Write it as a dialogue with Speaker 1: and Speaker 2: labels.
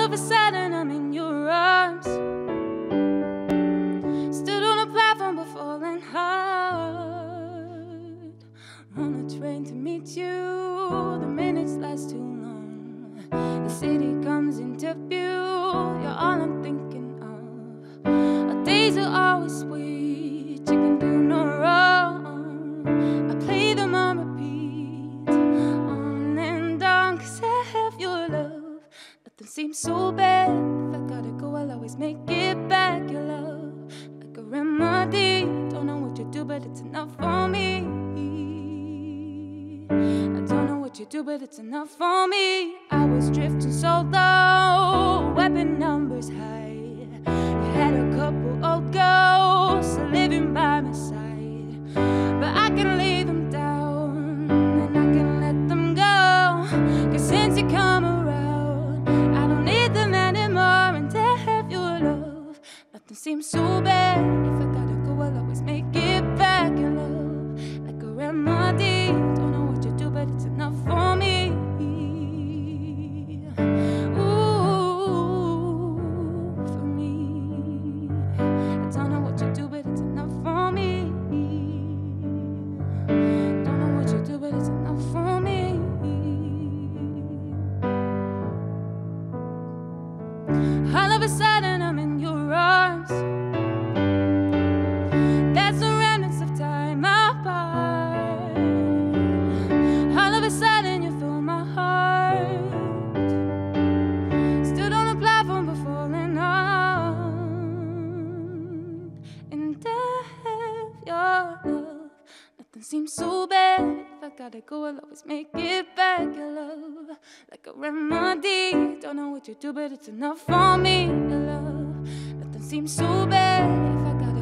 Speaker 1: All of a sudden, I'm in your arms. Stood on a platform, but falling hard. On a train to meet you, the minutes last too long. The city comes into view, you're all I'm thinking of. Our days are always sweet, seems so bad. If I gotta go, I'll always make it back. Your love, like a remedy. Don't know what you do, but it's enough for me. I don't know what you do, but it's enough for me. I was drifting so low, seems so bad. If your love. Nothing seems so bad. If I gotta go, I'll always make it back. Your love, like a remedy. Don't know what you do, but it's enough for me. Your love, nothing seems so bad. If I